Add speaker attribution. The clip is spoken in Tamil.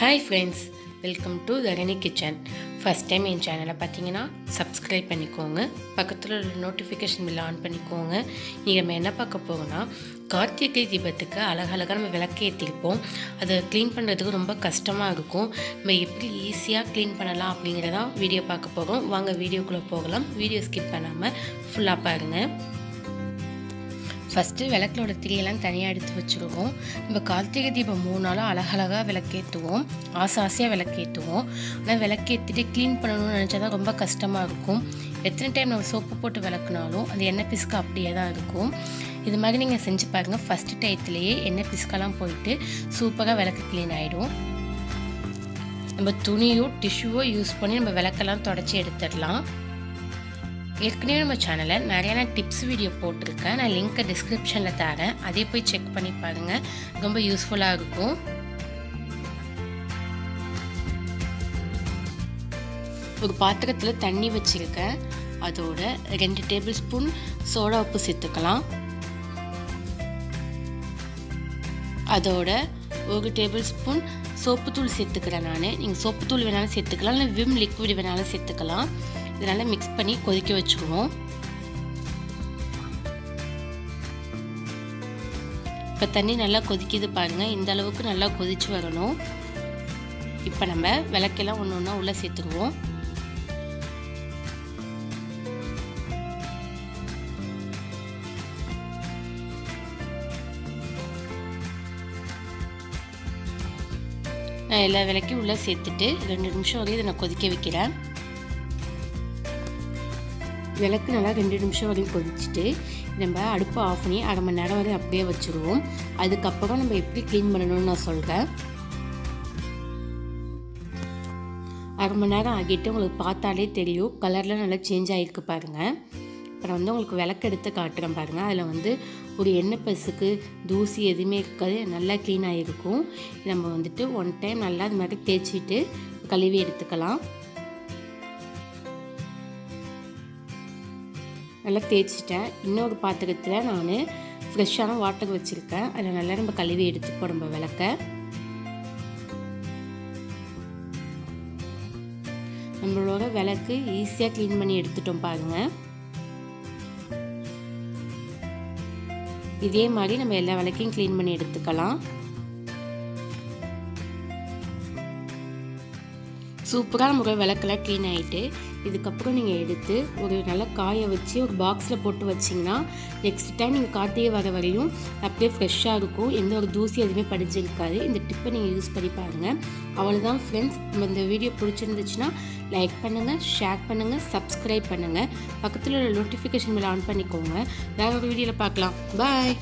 Speaker 1: Hi friends welcome to Dharani kitchen first time என் சேனலை பார்த்தீங்கன்னா சப்ஸ்கிரைப் பண்ணிக்கோங்க. பக்கத்தில் உள்ள நோட்டிஃபிகேஷன் பில் ஆன் பண்ணிக்கோங்க. நீங்கள் நம்ம என்ன பார்க்க போகணும்னா கார்த்திகை தீபத்துக்கு அழகழகாக நம்ம விளக்கு ஏற்றிருப்போம் அதை க்ளீன் பண்ணுறதுக்கு ரொம்ப கஷ்டமாக இருக்கும். நம்ம எப்படி ஈஸியாக க்ளீன் பண்ணலாம் அப்படிங்கிறதான் வீடியோ பார்க்க போகிறோம் வாங்க வீடியோக்குள்ளே போகலாம். வீடியோ ஸ்கிப் பண்ணாமல் ஃபுல்லாக பாருங்கள் ஃபஸ்ட்டு விளக்கோட திரியெல்லாம் தனியாக எடுத்து வச்சுருவோம். நம்ம கார்த்திகை தீபம் மூணு நாளும் அழகழகாக விளக்கேற்றுவோம் ஆசை ஆசையாக விளக்கேற்றுவோம் ஆனால் விளக்கேற்றிட்டு க்ளீன் பண்ணணும்னு நினச்சா தான் ரொம்ப கஷ்டமாக இருக்கும். எத்தனை டைம் நம்ம சோப்பு போட்டு விளக்குனாலும் அந்த எண்ணெய் பிசுக்கு அப்படியே தான் இருக்கும். இது மாதிரி நீங்கள் செஞ்சு பாருங்கள் ஃபஸ்ட்டு டயத்துலேயே எண்ணெய் பிசுக்கெல்லாம் போயிட்டு சூப்பராக விளக்கு க்ளீன் ஆகிடும் நம்ம துணியோ டிஷ்யூவோ யூஸ் பண்ணி நம்ம விளக்கெல்லாம் தொடச்சி எடுத்துடலாம். ஏற்கனவே நம்ம சேனலில் நிறைய நான் டிப்ஸ் வீடியோ போட்டிருக்கேன். நான் லிங்க்கை டிஸ்கிரிப்ஷனில் தரேன். அதே போய் செக் பண்ணி பாருங்கள் ரொம்ப யூஸ்ஃபுல்லாக இருக்கும். ஒரு பாத்திரத்தில் தண்ணி வச்சுருக்கேன். அதோட ரெண்டு டேபிள் ஸ்பூன் சோடா உப்பு சேர்த்துக்கலாம். அதோட ஒரு டேபிள் ஸ்பூன் சோப்புத்தூள் சேர்த்துக்கிறேன் நான். நீங்கள் சோப்புத்தூள் வேணாலும் சேர்த்துக்கலாம். இல்லை விம் லிக்விட் வேணாலும் சேர்த்துக்கலாம். இதனால் மிக்ஸ் பண்ணி கொதிக்க வச்சுக்குவோம். இப்போ தண்ணி நல்லா கொதிக்குது பாருங்கள் இந்த அளவுக்கு நல்லா கொதிச்சு வரணும். இப்போ நம்ம விளக்கெல்லாம் ஒன்று ஒன்றா உள்ளே சேர்த்துக்குவோம். நான் எல்லா விளக்கையும் உள்ளே சேர்த்துட்டு ரெண்டு நிமிஷம் வரையும் இதை நான் கொதிக்க வைக்கிறேன். விளக்கு நல்லா ரெண்டு நிமிஷம் வரையும் கொதிச்சுட்டு நம்ம அடுப்பை ஆஃப் பண்ணி அரை மணி நேரம் வரை அப்படியே வச்சுருவோம். அதுக்கப்புறம் நம்ம எப்படி க்ளீன் பண்ணணும்னு நான் சொல்கிறேன் அரை மணி நேரம் ஆகிட்டு உங்களுக்கு பார்த்தாலே தெரியும். கலர்லாம் நல்லா சேஞ்ச் ஆகிருக்கு பாருங்கள் அப்புறம் வந்து உங்களுக்கு விளக்கு எடுத்து காட்டுறேன் பாருங்கள் அதில் வந்து ஒரு எண்ணெய் பசுக்கு தூசி எதுவுமே இருக்காது. நல்லா க்ளீனாக இருக்கும் நம்ம வந்துட்டு ஒன் டைம் நல்லா அது மாதிரி தேய்ச்சிட்டு கழுவி எடுத்துக்கலாம். நல்லா தேய்ச்சிட்டேன். இன்னொரு பாத்திரத்தில் நான் ஃப்ரெஷ்ஷான வாட்டர் வச்சுருக்கேன். அதில் நல்லா நம்ம கழுவி எடுத்துப்போம் நம்ம விளக்க. நம்மளோட விளக்கு ஈஸியாக க்ளீன் பண்ணி எடுத்துட்டோம் பாருங்கள் இதே மாதிரி நம்ம எல்லா விளக்கையும் க்ளீன் பண்ணி எடுத்துக்கலாம். சூப்பராக முறை விளக்கெல்லாம் க்ளீன் ஆகிட்டு இதுக்கப்புறம் நீங்கள் எடுத்து ஒரு நல்ல காய வச்சு ஒரு பாக்ஸில் போட்டு வச்சிங்கன்னா நெக்ஸ்ட் டைம் நீங்கள் கார்த்திகை வர வரையும் அப்படியே ஃப்ரெஷ்ஷாக இருக்கும். எந்த ஒரு தூசி எதுவுமே படிஞ்சிருக்காது. இந்த டிப்பை நீங்கள் யூஸ் பண்ணி பாருங்கள் அவ்வளோதான் ஃப்ரெண்ட்ஸ் இந்த வீடியோ பிடிச்சிருந்துச்சுன்னா லைக் பண்ணுங்கள் ஷேர் பண்ணுங்கள் சப்ஸ்கிரைப் பண்ணுங்கள் பக்கத்தில் உள்ள நோட்டிஃபிகேஷன் மேலே ஆன் பண்ணிக்கோங்க. வேறு ஒரு வீடியோவில் பார்க்கலாம். பாய்